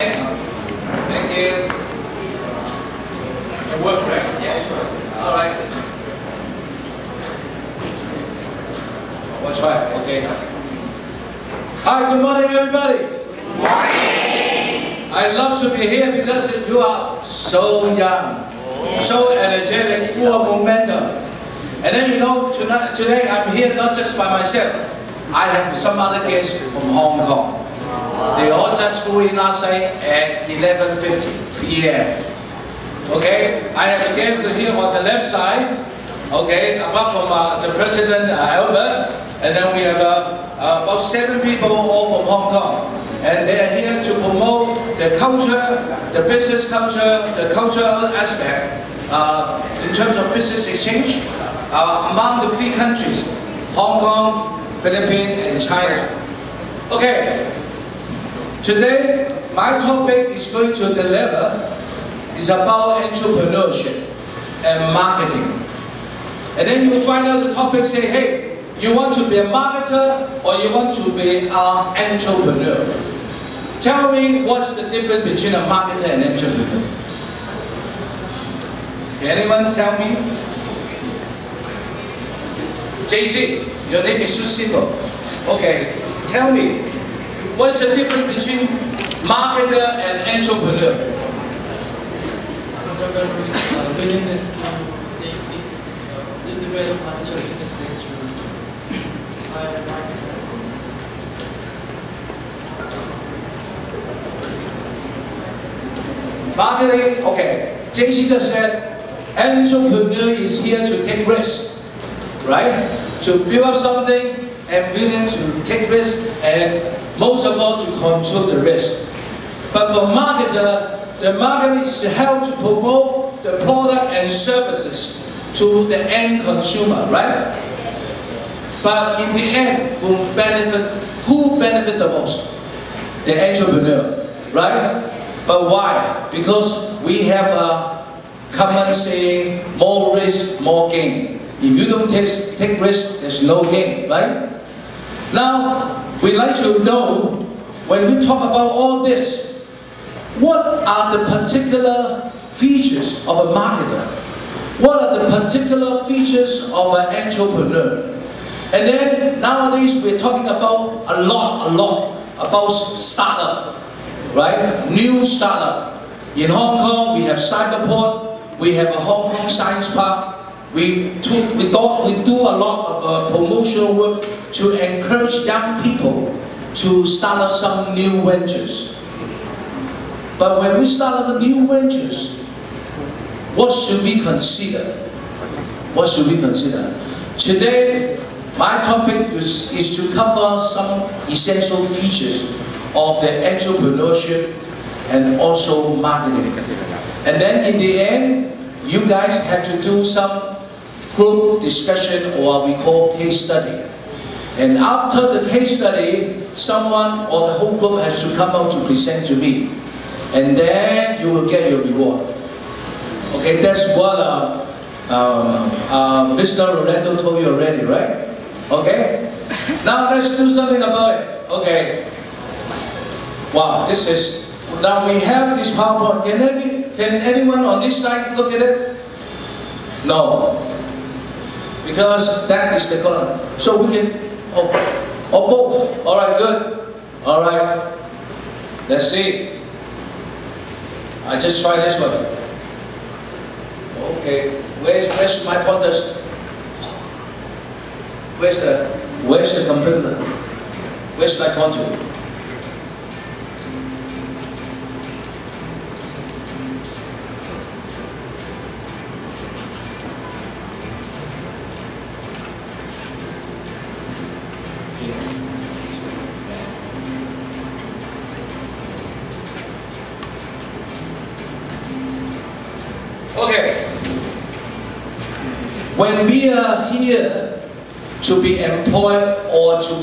Thank you. It worked, right? Yeah. All right. We'll try. Okay. Hi, good morning, everybody. Good morning. I love to be here because you are so young, so energetic, full of momentum. And then you know, tonight, today I'm here not just by myself. I have some other guests from Hong Kong. They all just flew in last at 11.50 p.m. Okay, I have a guest here on the left side. Okay, apart from uh, the president uh, Albert, and then we have uh, uh, about seven people all from Hong Kong. And they are here to promote the culture, the business culture, the cultural aspect uh, in terms of business exchange uh, among the three countries, Hong Kong, Philippines, and China. Okay, today my topic is going to deliver is about entrepreneurship and marketing. And then you find out the topic say, hey, you want to be a marketer or you want to be an entrepreneur? Tell me what's the difference between a marketer and entrepreneur? Can anyone tell me? JC, your name is too simple. Okay, tell me, what is the difference between marketer and entrepreneur? Entrepreneur is uh, willingness to take this, uh, to develop financial business venture. While marketer is Marketing, okay. JC just said, entrepreneur is here to take risk, right? To build up something and willing to take risk and most of all to control the risk. But for marketer, the marketing is to help to promote the product and services to the end consumer, right? But in the end, who benefit, who benefit the most? The entrepreneur, right? But why? Because we have a common saying, more risk, more gain. If you don't take, take risk, there's no gain, right? Now, we like to know, when we talk about all this, what are the particular features of a marketer? What are the particular features of an entrepreneur? And then nowadays we're talking about a lot, a lot about startup, right? New startup. In Hong Kong, we have Cyberport, we have a Hong Kong Science Park. We, do, we, do, we do a lot of uh, promotional work to encourage young people to start up some new ventures. But when we start up new ventures, what should we consider? What should we consider? Today, my topic is, is to cover some essential features of the entrepreneurship and also marketing. And then in the end, you guys have to do some group discussion or we call case study. And after the case study, someone or the whole group has to come out to present to me. And then you will get your reward. Okay, that's what uh, uh, Mr. Lorenzo told you already, right? Okay? Now let's do something about it. Okay. Wow, this is, now we have this PowerPoint. Can, any, can anyone on this side look at it? No. Because that is the color. So we can, oh, oh both. All right, good. All right. Let's see. I just try this one. Okay. Where's, where's my pointers? Where's the, where's the computer? Where's my pointer?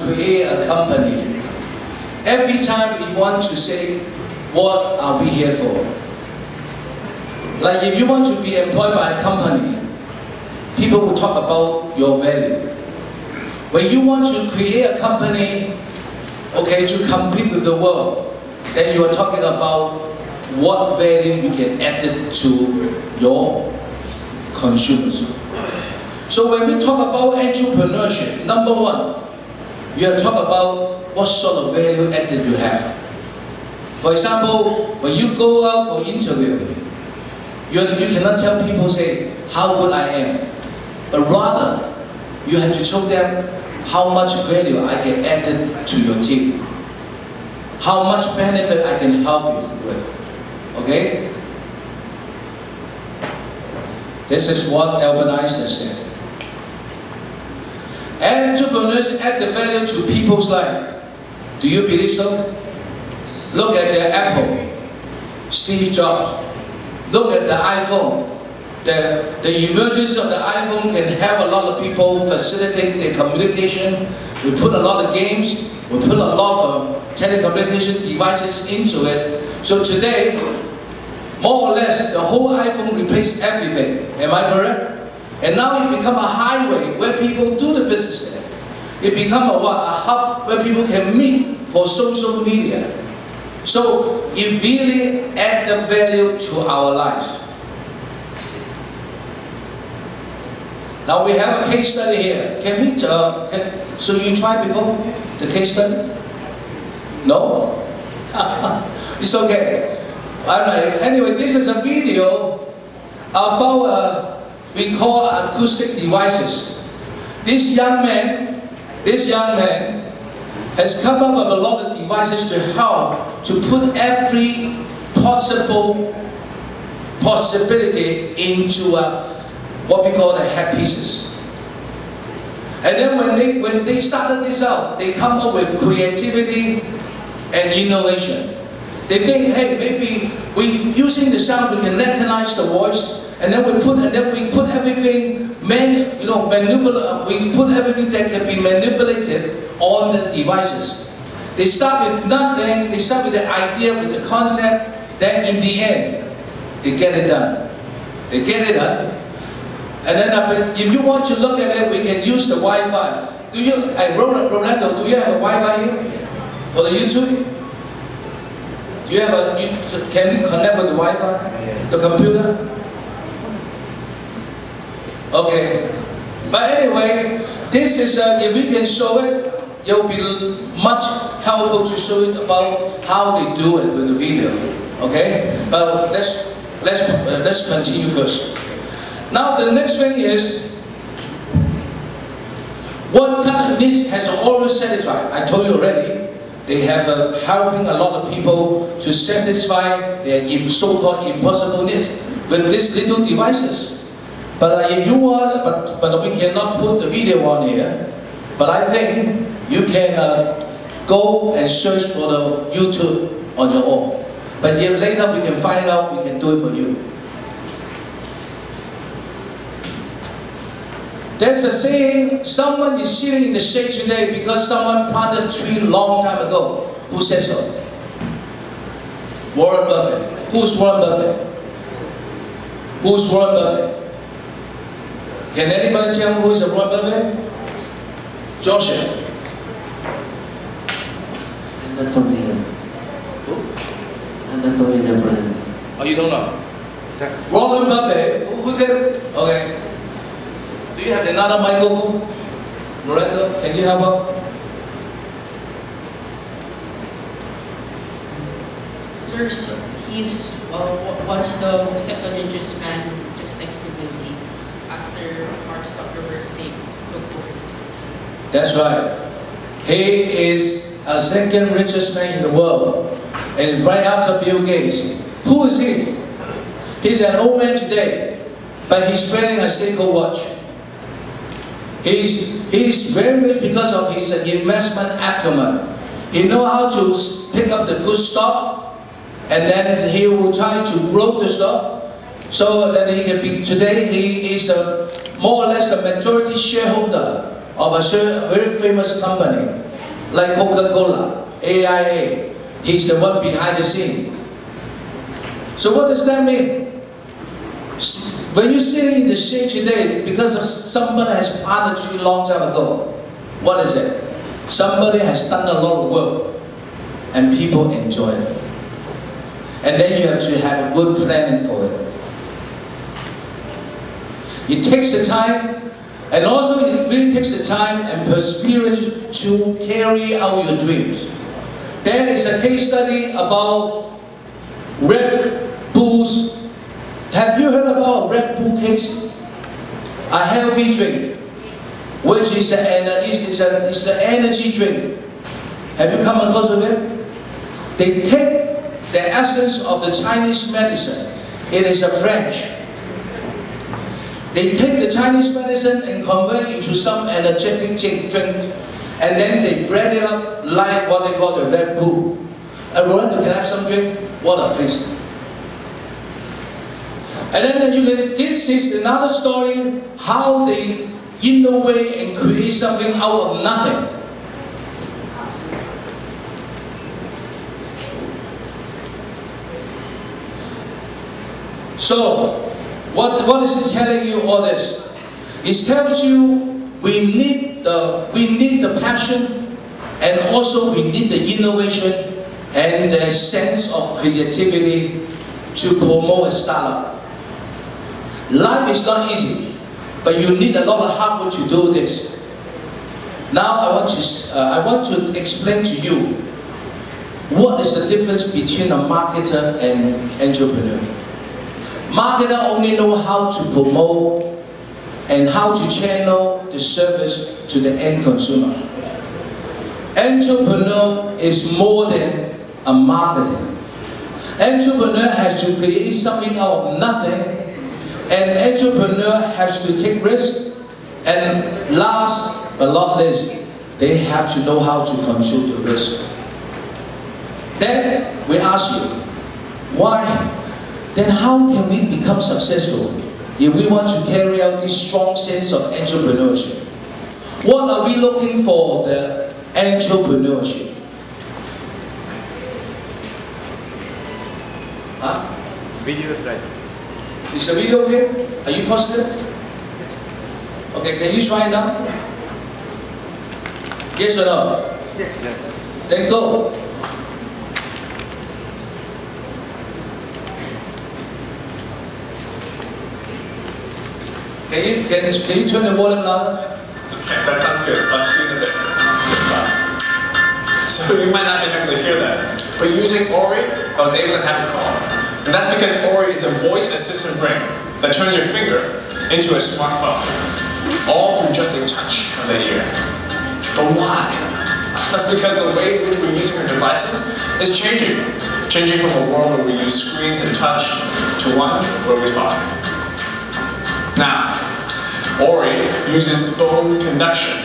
Create a company, every time you want to say, what are we here for? Like if you want to be employed by a company, people will talk about your value. When you want to create a company, okay, to compete with the world, then you are talking about what value you can add it to your consumers. So when we talk about entrepreneurship, number one, you have to talk about what sort of value added you have. For example, when you go out for interview, you, you cannot tell people say how good I am, but rather you have to show them how much value I can add to your team, how much benefit I can help you with. Okay? This is what Albert Einstein said. Entrepreneurs add the value to people's life. Do you believe so? Look at the Apple, Steve Jobs. Look at the iPhone. The, the emergence of the iPhone can help a lot of people facilitate their communication. We put a lot of games, we put a lot of telecommunication devices into it. So today, more or less, the whole iPhone replaced everything. Am I correct? And now it become a highway where people do the business there. It become a what? A hub where people can meet for social media. So it really add the value to our lives. Now we have a case study here. Can we, uh, can, so you tried before the case study? No? it's okay. Alright, anyway, this is a video about uh, we call acoustic devices. This young man, this young man has come up with a lot of devices to help to put every possible possibility into uh, what we call the head pieces. And then when they, when they started this out, they come up with creativity and innovation. They think, hey, maybe we using the sound, we can recognize the voice, and then we put and then we put everything man, you know, manipul- we put everything that can be manipulated on the devices. They start with nothing, they start with the idea, with the concept, then in the end, they get it done. They get it done. And then uh, if you want to look at it, we can use the Wi-Fi. Do you, hey, Rolando, do you have a Wi-Fi here? For the YouTube? Do you have a, you, can you connect with the Wi-Fi? The computer? Okay. But anyway, this is, uh, if we can show it, it will be much helpful to show it about how they do it with the video. Okay? But let's, let's, uh, let's continue first. Now the next thing is, what kind of needs has always satisfied? I told you already. They have uh, helping a lot of people to satisfy their so-called impossible needs with these little devices. But if you want, but, but we cannot put the video on here. But I think you can uh, go and search for the YouTube on your own. But if later we can find out, we can do it for you. There's a saying, someone is sitting in the shade today because someone planted a tree long time ago. Who says so? Warren Buffett. Who's Warren Buffett? Who's Warren Buffett? Can anybody tell me who's a Warren Buffett? Joshua. I'm not familiar. Who? I'm not familiar, brother. Oh, you don't know? Warren Buffett. Who- Who's it? Okay. Do you have another microphone? Miranda, can you help out? Sir, he's uh, what's the second richest man just next to Bill Gates after Mark That's right. He is a second richest man in the world. And right after Bill Gates. Who is he? He's an old man today, but he's wearing a Seiko watch. He's, he's very rich because of his investment acumen. He know how to pick up the good stock, and then he will try to grow the stock, so that he can be, today he is a, more or less a majority shareholder of a very famous company, like Coca-Cola, AIA. He's the one behind the scene. So what does that mean? When you're sitting in the shade today because of somebody has a tree long time ago, what is it? Somebody has done a lot of work and people enjoy it. And then you have to have a good planning for it. It takes the time, and also it really takes the time and perseverance to carry out your dreams. There is a case study about Red Bull's. Have you heard about Red Bull case? A healthy drink, which is an is a, is an energy drink. Have you come across with it? They take the essence of the Chinese medicine. It is a French. They take the Chinese medicine and convert it into some energetic drink, and then they blend it up like what they call the Red Bull. Everyone, can have some drink? Water, please. And then you can, this is another story, how they innovate and create something out of nothing. So, what, what is it telling you all this? It tells you we need the we need the passion and also we need the innovation and the sense of creativity to promote a startup. Life is not easy, but you need a lot of hard work to do this. Now I want to uh, I want to explain to you what is the difference between a marketer and entrepreneur. Marketer only know how to promote and how to channel the service to the end consumer. Entrepreneur is more than a marketer. Entrepreneur has to create something out of nothing and entrepreneur has to take risks and last but not least, they have to know how to control the risk. Then we ask you, why then how can we become successful if we want to carry out this strong sense of entrepreneurship? What are we looking for the entrepreneurship? Huh? Video is right. Is the video okay? Are you positive? Okay, can you try now? Yes or no? Yes. yes. Then go. Can you, can, can you turn the volume louder? Okay, that sounds good. I'll see you in a bit. So you might not be able to hear that. But using Orii, I was able to have a call. And that's because Orii is a voice assistant ring that turns your finger into a smartphone. All through just a touch of the ear. But why? That's because the way in which we're using our devices is changing. Changing from a world where we use screens and touch to one where we talk. Now, Orii uses bone conduction.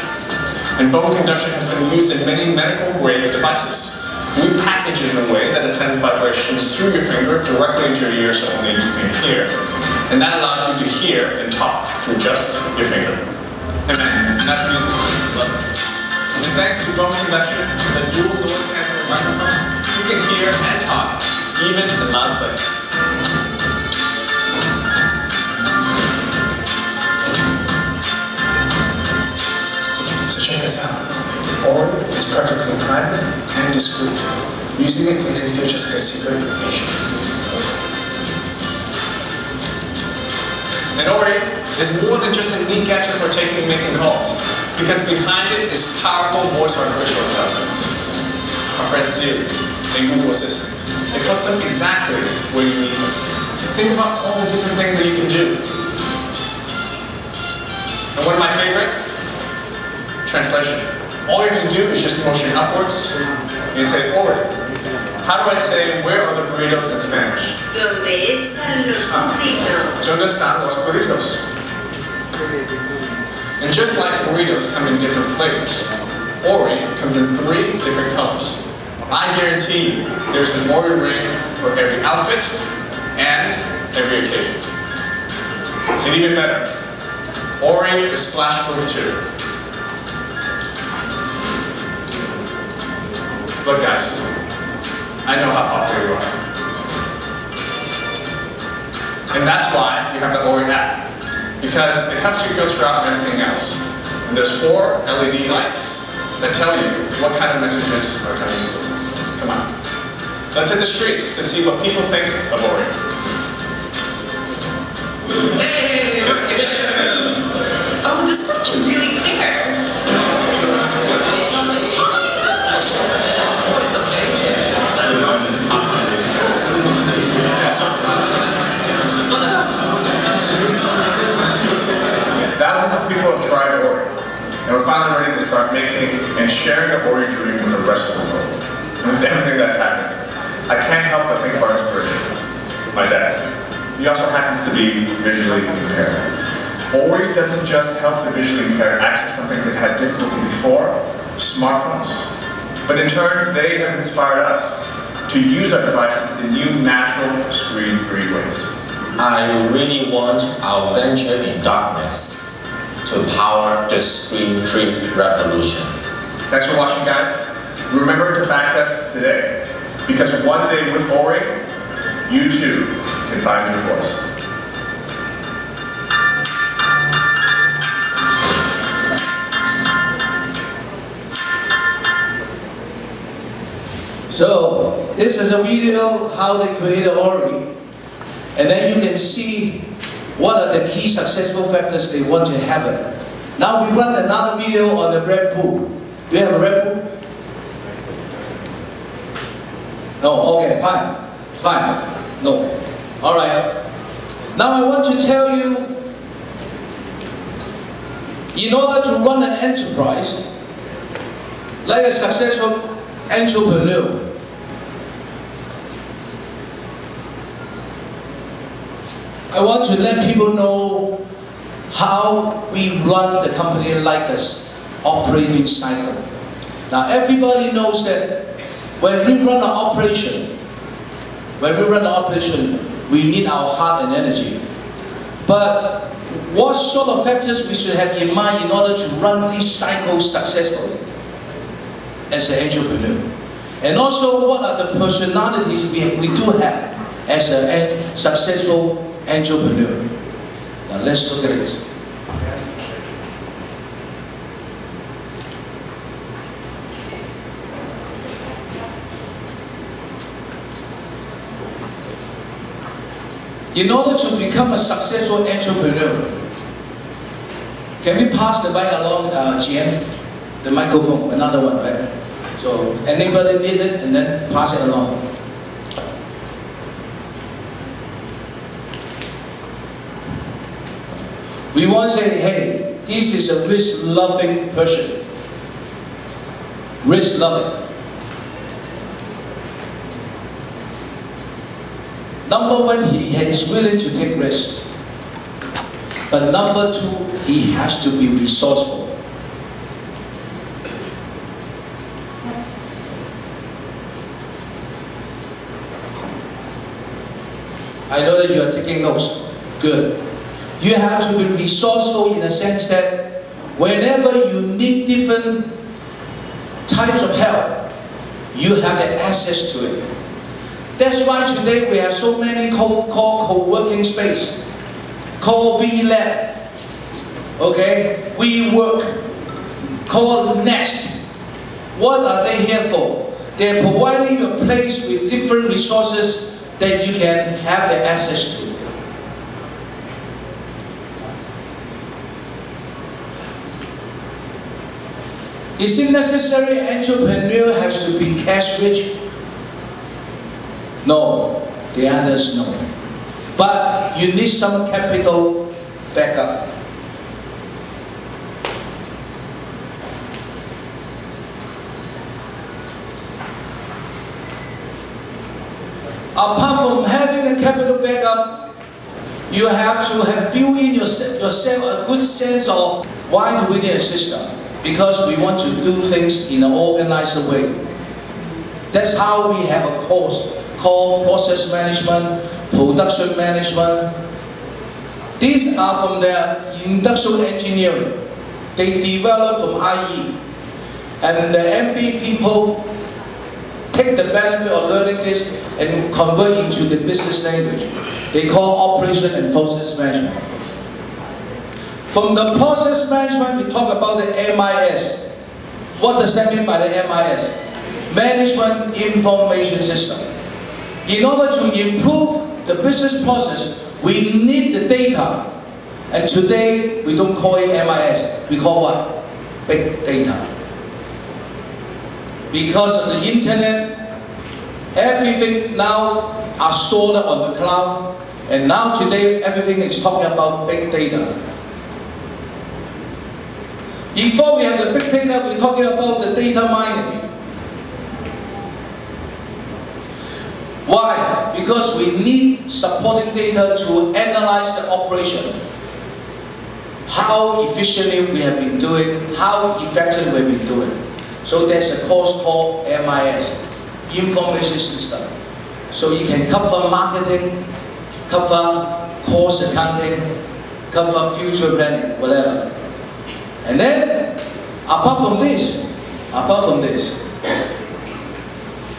And bone conduction has been used in many medical grade devices. We package it in a way that it sends vibrations through your finger directly into your ear so only you can hear. And that allows you to hear and talk through just your finger. Amen. And that's music. And thanks to bone conduction, the dual noise canceling microphone, you can hear and talk, even in the loud places. Or is perfectly private and discreet. Using it makes it feel just like a secret information. And Orii is more than just a neat gadget for taking and making calls, because behind it is powerful voice artificial intelligence. Our friend Siri, a Google Assistant. It puts them exactly where you need them. Think about all the different things that you can do. And one of my favorite, translation. All you have to do is just motion upwards. You say forward. How do I say, where are the burritos in Spanish? ¿Dónde están los burritos? ¿Dónde están los burritos? And just like burritos come in different flavors, Orii comes in three different colors. I guarantee you, there's an Orii ring for every outfit and every occasion. And even better, Orii is splash proof too. Look guys, I know how popular you are. And that's why you have the Orii app. Because it helps you filter out everything else. And there's four LED lights that tell you what kind of messages are coming through. Come on. Let's hit the streets to see what people think of Orii. And we're finally ready to start making and sharing the Orii dream with the rest of the world. And with everything that's happened, I can't help but think of our inspiration, my dad. He also happens to be visually impaired. Orii doesn't just help the visually impaired access something they've had difficulty before, smartphones, but in turn, they have inspired us to use our devices in new, natural, screen-free ways. I really want our venture in darkness to power the screen-free revolution. Thanks for watching, guys. Remember to back us today, because one day with Orii, you too can find your voice. So this is a video how they created Orii. And then you can see what are the key successful factors they want to have it. Now we run another video on the Red Bull. Do you have a Red Bull? No, okay, fine. Fine. No. Alright. Now I want to tell you, in order to run an enterprise, like a successful entrepreneur, I want to let people know how we run the company like this operating cycle. Now everybody knows that when we run an operation, when we run an operation, we need our heart and energy. But what sort of factors we should have in mind in order to run these cycles successfully as an entrepreneur? And also what are the personalities we, we do have as a en- successful entrepreneur? Now let's look at this. In order to become a successful entrepreneur, can we pass the mic along, uh, GM? The microphone, another one, right? So anybody need it, and then pass it along. We want to say, hey, this is a risk-loving person. Risk-loving. Number one, he is willing to take risks. But number two, he has to be resourceful. I know that you are taking notes. Good. You have to be resourceful in the sense that whenever you need different types of help, you have the access to it. That's why today we have so many co- co-working space, called VLab, okay, WeWork, called Nest. What are they here for? They're providing a place with different resources that you can have the access to. Is it necessary entrepreneur has to be cash rich? No. The answer is no. But you need some capital backup. Apart from having a capital backup, you have to have built in yourse- yourself a good sense of why do we need a system? Because we want to do things in an organized way. That's how we have a course called process management, production management. These are from the industrial engineering. They develop from IE. And the MB people take the benefit of learning this and convert into the business language. They call operation and process management. From the process management, we talk about the MIS. What does that mean by the MIS? Management Information System. In order to improve the business process, we need the data. And today, we don't call it MIS, we call what? Big data. Because of the internet, everything now are stored on the cloud, and now today everything is talking about big data. Before we have the big data, we're talking about the data mining. Why? Because we need supporting data to analyze the operation. How efficiently we have been doing, how effective we've been doing. So there's a course called MIS, Information System. So you can cover marketing, cover cost accounting, cover future planning, whatever. And then, apart from this, apart from this,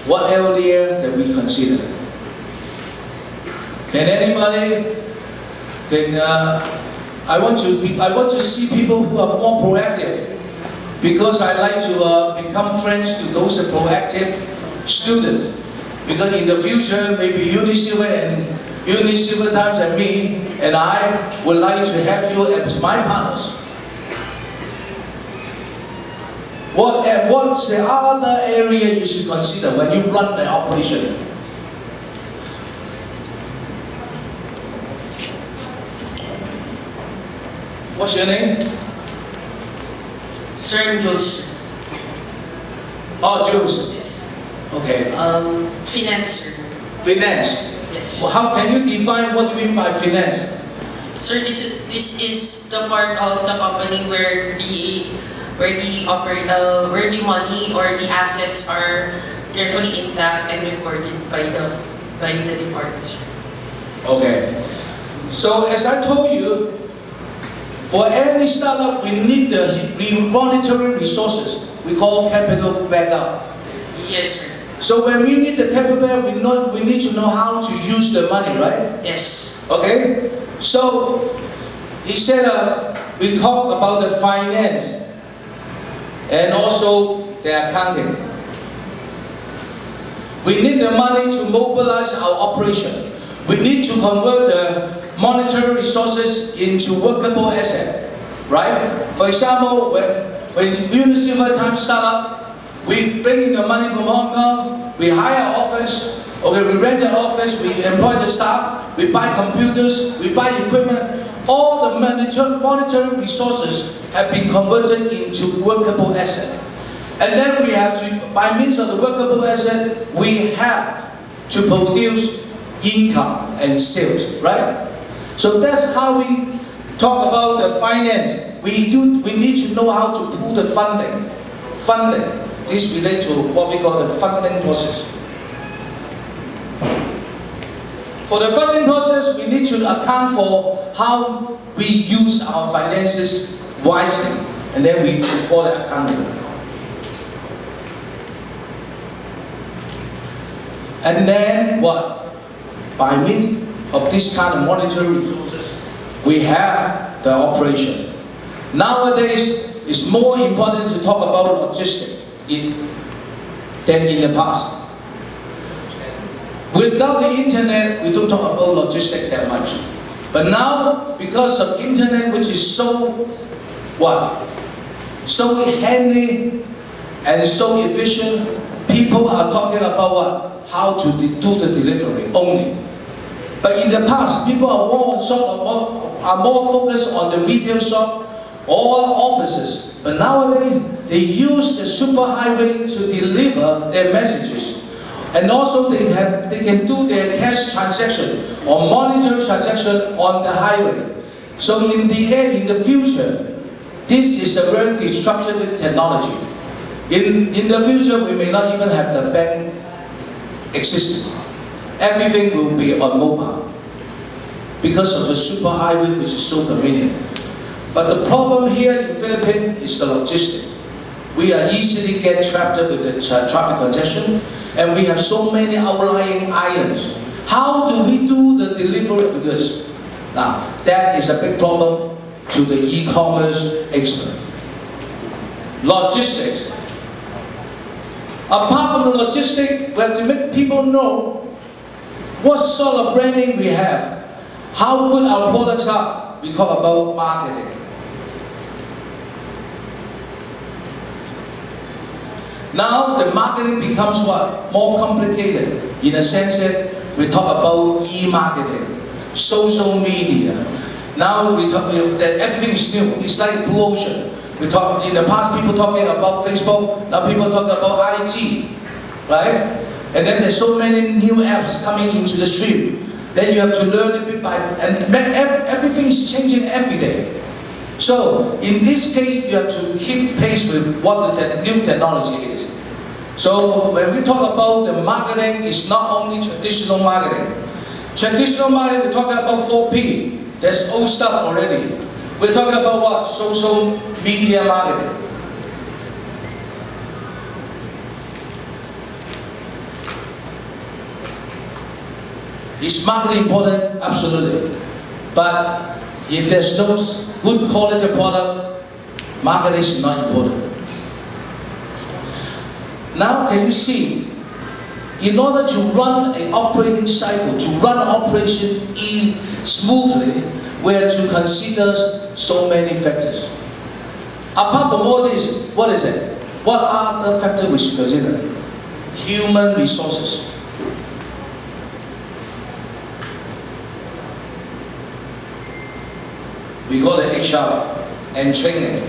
what area can we consider? Can anybody, can, uh, I want to be, I want to see people who are more proactive because I like to uh, become friends to those proactive students. Because in the future, maybe Unisilver and Unisilver Times and me and I would like to have you as my partners. What, uh, what's the other area you should consider when you run the operation? What's your name? Sir, Jules. Oh, Jules. Yes. Okay. Um, finance. Finance. Yes. Well, how can you define what you mean by finance? Sir, this is this is the part of the company where the where the oper uh, where the money or the assets are carefully intact and recorded by the by the department. Okay. So as I told you, for every startup, we need the re- monetary resources. We call capital backup. Yes, sir. So when we need the capital we, know, we need to know how to use the money, right? Yes. Okay? So, he said uh, we talk about the finance and also the accounting. We need the money to mobilize our operation. We need to convert the monetary resources into workable asset, right? For example, when, when Unisilver Time start up, we bring in the money from Hong Kong, we hire office, okay, we rent an office, we employ the staff, we buy computers, we buy equipment. All the monetary, resources have been converted into workable asset. And then we have to, by means of the workable asset, we have to produce income and sales, right? So that's how we talk about the finance. We do, we need to know how to pull the funding. Funding. This relates to what we call the funding process. For the funding process, we need to account for how we use our finances wisely, and then we call it accounting. And then what? By means of this kind of monetary resources, we have the operation. Nowadays, it's more important to talk about logistics in, than in the past. Without the internet, we don't talk about logistics that much. But now, because of internet, which is so what? So handy and so efficient, people are talking about what? How to do the delivery only. But in the past, people are more, sort of more, are more focused on the retail shop or offices. But nowadays, they use the superhighway to deliver their messages. And also they, have, they can do their cash transaction or monetary transaction on the highway. So in the end, in the future, this is a very disruptive technology. In, in the future, we may not even have the bank existing. Everything will be on mobile because of the superhighway, which is so convenient. But the problem here in Philippines is the logistics. We are easily get trapped with the tra- traffic congestion, and we have so many outlying islands. How do we do the delivery goods? Now, that is a big problem to the e-commerce expert. Logistics. Apart from the logistics, we have to make people know What sort of branding we have? How good our products are? We talk about marketing. Now the marketing becomes what? More complicated in a sense that we talk about e-marketing, social media. Now we talk that everything is new. It's like blue ocean. We talk in the past people talking about Facebook. Now people talking about IT, right? And then there's so many new apps coming into the stream. Then you have to learn a bit by and everything is changing every day. So in this case, you have to keep pace with what the new technology is. So when we talk about the marketing, it's not only traditional marketing. Traditional marketing, we talk about 4P. There's old stuff already. We're talking about what? Social media marketing. Is marketing important? Absolutely. But if there's no good quality product, marketing is not important. Now can you see, in order to run an operating cycle, to run an operation smoothly, we have to consider so many factors. Apart from all this, what is it? What are the factors we should consider? Human resources. We call it HR and training.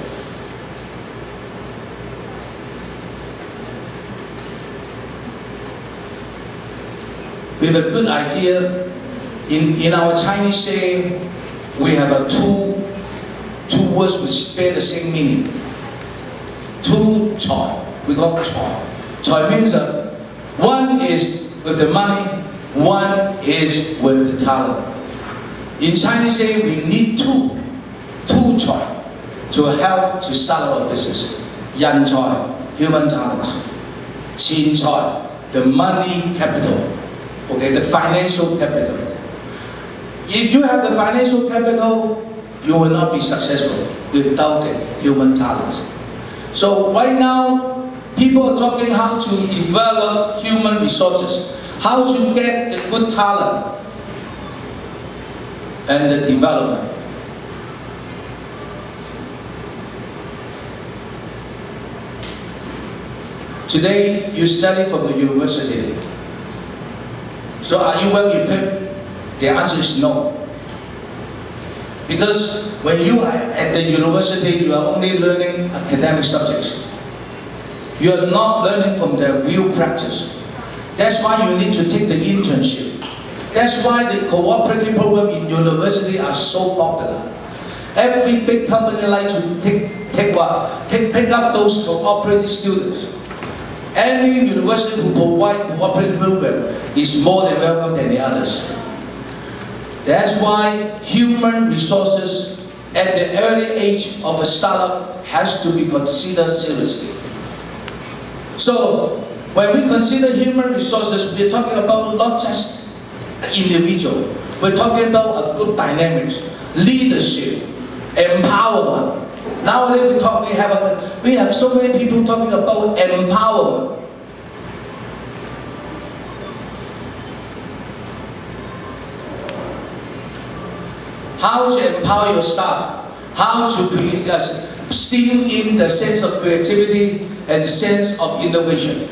We have a good idea. In, in our Chinese saying, we have a two, two words which bear the same meaning. Two choi. We call choi. Choi means that one is with the money, one is with the talent. In Chinese saying, we need two two choi to help to start our business. Yan human talents. Qin choi, the money capital. Okay, the financial capital. If you have the financial capital, you will not be successful without the human talents. So right now, people are talking how to develop human resources, how to get the good talent and the development. Today, you study from the university. So are you well equipped? The answer is no. Because when you are at the university, you are only learning academic subjects. You are not learning from the real practice. That's why you need to take the internship. That's why the cooperative program in university are so popular. Every big company like to take, take what? Take, pick up those cooperative students. Any university who provide cooperative program is more than welcome than the others. That's why human resources at the early age of a startup has to be considered seriously. So, when we consider human resources, we're talking about not just individual. We're talking about a group dynamics, leadership, empowerment, Nowadays we talk, we have a, we have so many people talking about empowerment. How to empower your staff, how to create, uh, still in the sense of creativity and sense of innovation.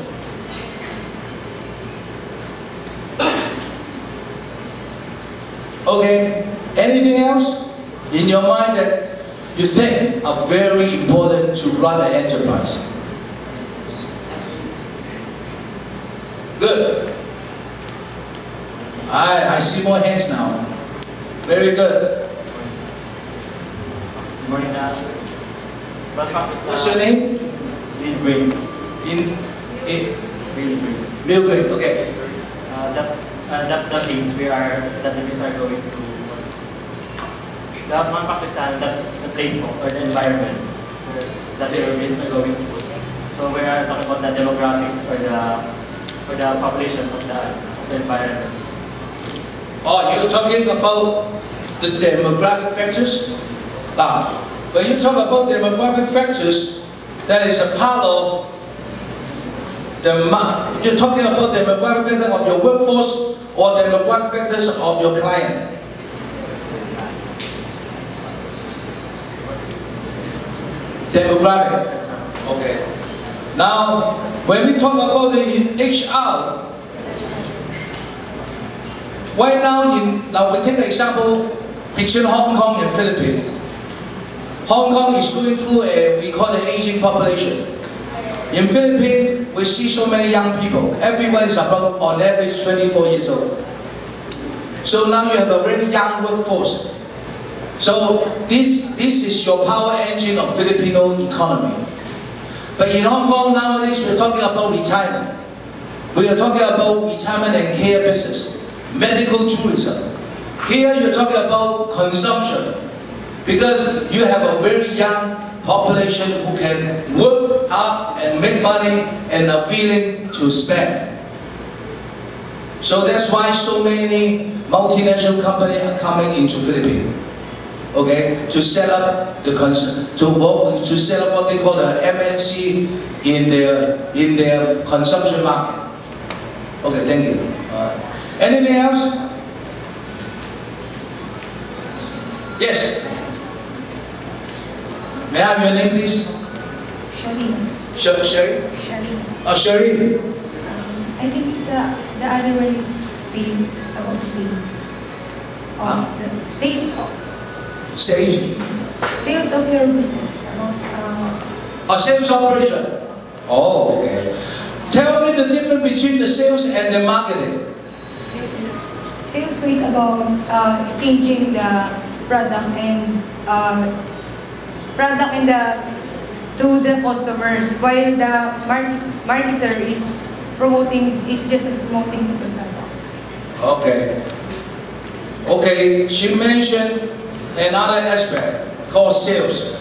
Okay, anything else in your mind that you think are very important to run an enterprise. Good. I, I see more hands now. Very good. Good morning, uh, What's your name? Green. In, in Bill Green. Okay. Uh, that, uh, that, that is, we are, that we are going to the one Pakistan, the, the place or the environment that the are going to. So we are talking about the demographics or the for the population of the, of the environment. Oh, you're talking about the demographic factors? Now, when you talk about demographic factors, that is a part of the you're talking about demographic factor of your workforce or demographic factors of your client? Demographic. Okay. Now, when we talk about the HR, right now, in, now we take an example between Hong Kong and Philippines. Hong Kong is going through a, we call it aging population. In Philippines, we see so many young people. Everyone is about, on average, 24 years old. So now you have a very young workforce. So this, this is your power engine of Filipino economy. But in Hong Kong nowadays, we're talking about retirement. We are talking about retirement and care business, medical tourism. Here you're talking about consumption. Because you have a very young population who can work hard and make money and are feeling to spend. So that's why so many multinational companies are coming into Philippines. Okay, to set up the to to set up what they call the MNC in their in their consumption market. Okay, thank you. Uh, anything else? Yes. May I have your name, please? Sharina. Sh- Sherry? Sharina. Oh, Sherry. Um, I think it's uh, the other one is sales, about the sales. Of Huh? the sales of, Sales. sales of your business. Uh, A sales operation. Oh, okay. Tell me the difference between the sales and the marketing. sales, sales is about uh, exchanging the product and uh, product and the to the customers while the mar- marketer is promoting is just promoting the product. Okay. Okay, she mentioned another aspect called sales.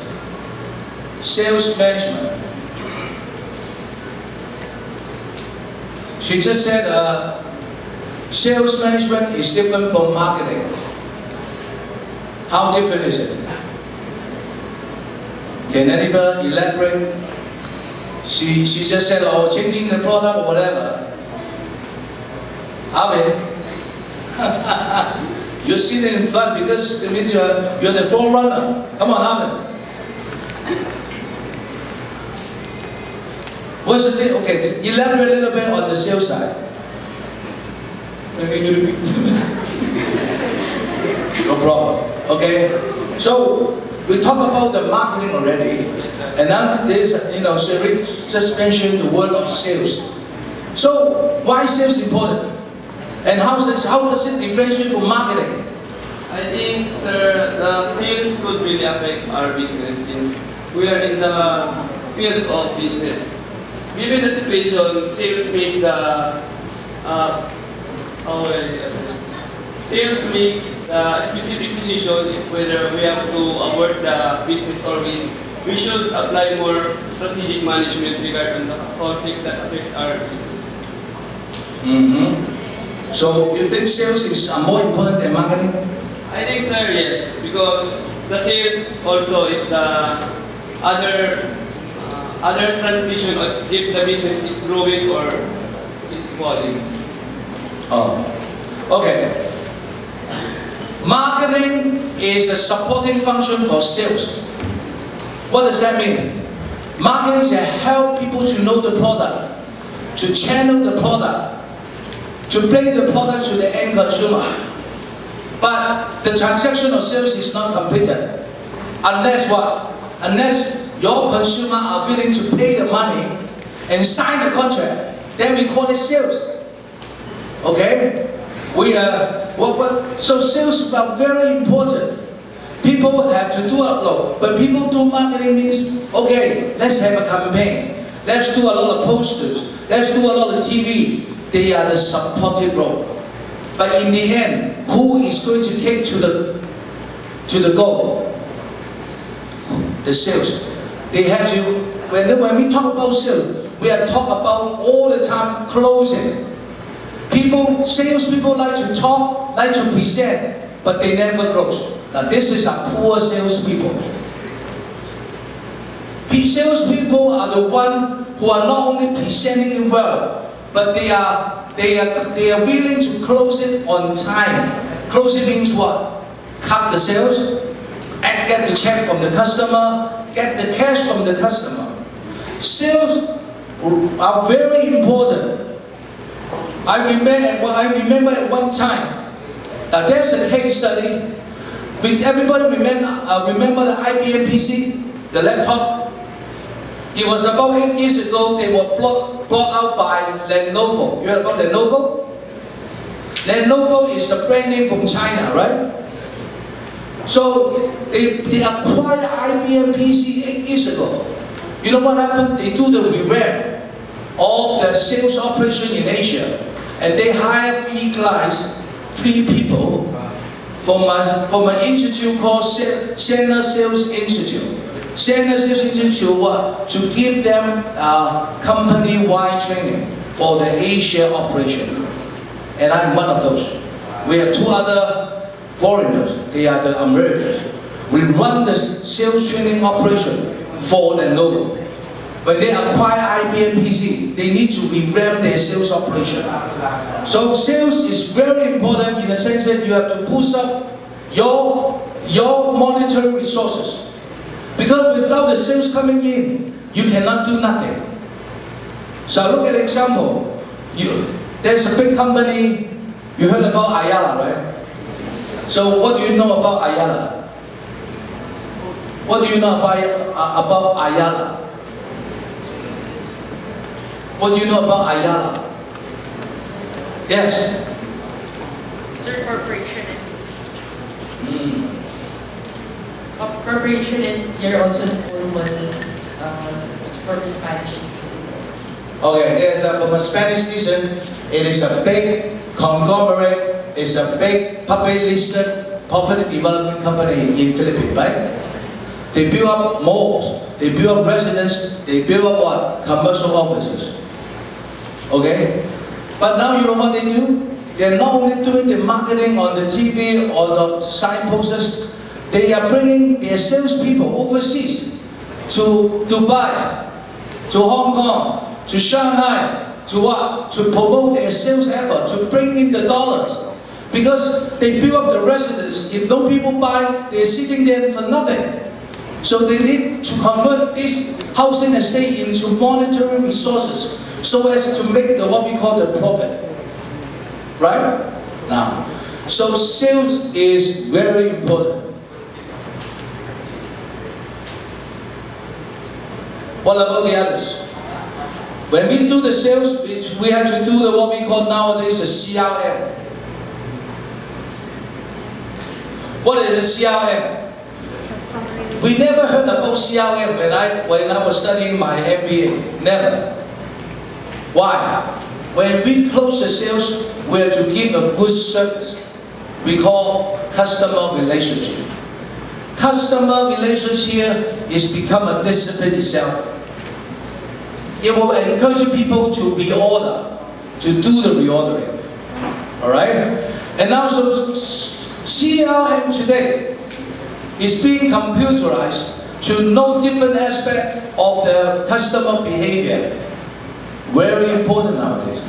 Sales management. She just said uh, sales management is different from marketing. How different is it? Can anybody elaborate? She, she just said, oh, changing the product or whatever. Alvin, you're sitting in front because it means you're, you're the forerunner. Come on, Alvin. What's the thing? Okay, elaborate a little bit on the sales side. No problem. Okay? So, we talk about the marketing already. And now there's, you know, Sherry just mentioned the word of sales. So, why sales important? And how does, how does it differentiate from marketing? I think, sir, the sales could really affect our business since we are in the field of business. Given the situation, sales make the uh, how will I address this? Sales makes the specific decision if whether we have to abort the business or we we should apply more strategic management regarding the conflict that affects our business. Mm-hmm. So, you think sales is more important than marketing? I think, sir, yes, because the sales also is the other uh, other translation of if the business is growing or is falling. Oh, okay. Marketing is a supporting function for sales. What does that mean? Marketing is to help people to know the product, to channel the product, to bring the product to the end consumer. But the transaction of sales is not completed unless what? Unless your consumer are willing to pay the money and sign the contract, then we call it sales. Okay? We are, what, what, so sales are very important. People have to do a lot, but people do marketing means, okay, let's have a campaign. Let's do a lot of posters. Let's do a lot of TV. They are the supportive role. But in the end, who is going to take to the, to the goal? The sales. They have to, when, when we talk about sales, we are talk about all the time closing. People, sales people like to talk, like to present, but they never close. Now this is a poor sales salespeople. Pe- Salespeople are the one who are not only presenting well, but they are they are, they are willing to close it on time. Close it means what? Cut the sales, and get the check from the customer, get the cash from the customer. Sales are very important. I remember, I remember at one time, uh, there's a case study. With everybody remember, uh, remember the IBM PC, the laptop? It was about eight years ago, they were brought, out by Lenovo. You heard about Lenovo? Lenovo is a brand name from China, right? So they, they acquired IBM PC eight years ago. You know what happened? They do the revamp of the sales operation in Asia. And they hire three guys, three people from a, from an institute called Shanghai Sales Institute. Shanghai Sales Institute what? To give them uh, company-wide training for the Asia operation. And I'm one of those. We have two other foreigners, they are the Americans. We run the sales training operation for Lenovo. When they acquire IBM PC, they need to revamp their sales operation. So sales is very important in the sense that you have to boost up your, your monetary resources. Because without the sales coming in, you cannot do nothing. So look at the example. You, there's a big company, you heard about Ayala, right? So what do you know about Ayala? What do you know about, uh, about Ayala? What do you know about Ayala? Yes. Sir, corporation Mm. Uh, corporation and here also own money uh, for the Spanish. Okay, there's a, from a Spanish citizen, it is a big conglomerate, it's a big public listed property development company in Philippines, right? They build up malls, they build up residences, they build up what? Commercial offices. Okay? But now you know what they do? They're not only doing the marketing on the TV or the signposts, they are bringing their salespeople overseas to Dubai, to Hong Kong, to Shanghai, to what? To promote their sales effort, to bring in the dollars. Because they build up the residence, if no people buy, they're sitting there for nothing. So they need to convert this housing estate into monetary resources so as to make the what we call the profit. Right? Now, so sales is very important. What about the others? When we do the sales, we have to do the what we call nowadays the CRM. What is the CRM? We never heard about CRM when I when I was studying my MBA. Never. Why? When we close the sales, we have to give a good service. We call customer relationship. Customer relationship here is become a discipline itself. It will encourage people to reorder, to do the reordering. Alright? And now so CRM today is being computerized to know different aspect of the customer behavior. Very important nowadays.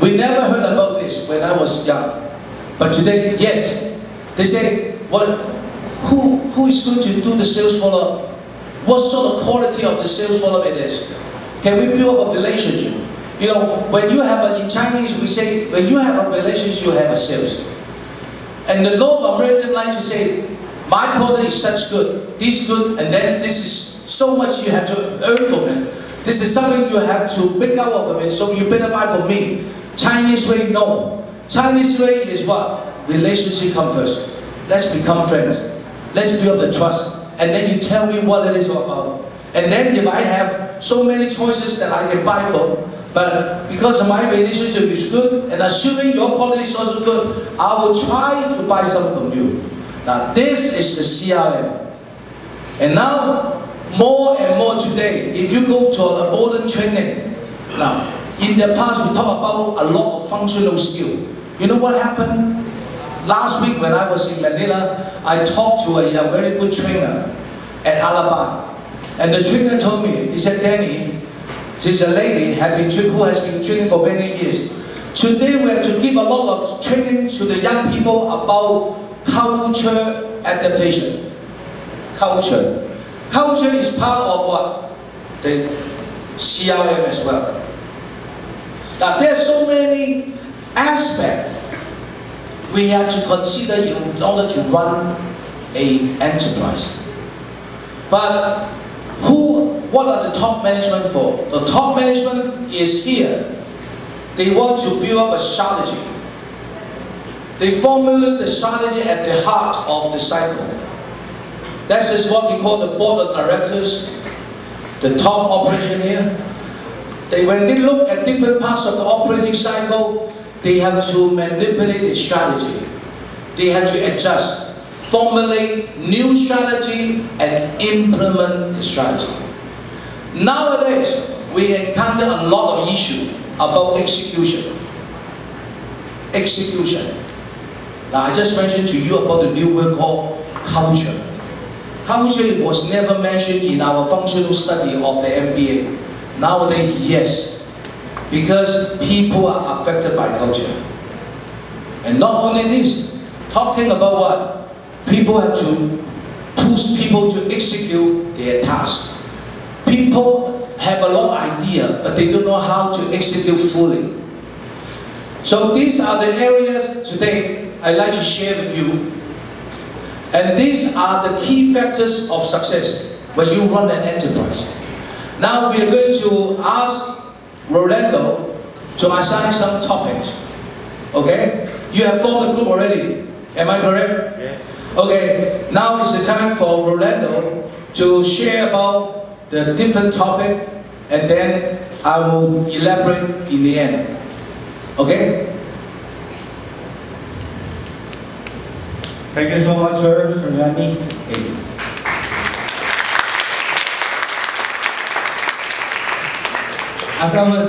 We never heard about this when I was young. But today, yes. They say, what, who, who is going to do the sales follow-up? What sort of quality of the sales follow-up it is? Can we build a relationship? You know, when you have a, in Chinese, we say, when you have a relationship, you have a sales. And the law of American like to say, my product is such good, this good, and then this is so much you have to earn from it. This is something you have to make out of it, so you better buy from me. Chinese way, no. Chinese way is what? Relationship comes first. Let's become friends. Let's build the trust. And then you tell me what it is all about. And then if I have so many choices that I can buy from, but because my relationship is good, and assuming your quality is also good, I will try to buy some from you. Now this is the CRM. And now, more and more today, if you go to a modern training, now, in the past we talk about a lot of functional skill. You know what happened? Last week when I was in Manila, I talked to a, a very good trainer at Alabang. And the trainer told me, he said, Danny, she's a lady been who has been training for many years. Today we have to give a lot of training to the young people about culture adaptation. Culture. Culture is part of what? The CRM as well. Now there are so many aspects we have to consider in order to run a enterprise. But who, what are the top management for? The top management is here. They want to build up a strategy. They formulate the strategy at the heart of the cycle. That is what we call the board of directors, the top operation here. They, when they look at different parts of the operating cycle, they have to manipulate the strategy. They have to adjust, formulate new strategy, and implement the strategy. Nowadays, we encounter a lot of issues about execution. Execution. Now, I just mentioned to you about the new word called culture. Culture was never mentioned in our functional study of the MBA. Nowadays, yes. Because people are affected by culture. And not only this, talking about what? People have to push people to execute their task. People have a lot of idea, but they don't know how to execute fully. So these are the areas today I'd like to share with you. And these are the key factors of success when you run an enterprise. Now we are going to ask Rolando to assign some topics. Okay? You have formed a group already. Am I correct? Yeah. Okay, now is the time for Rolando to share about the different topic and then I will elaborate in the end. Okay? Thank you so much, sir, Sir Danny. Okay. As I was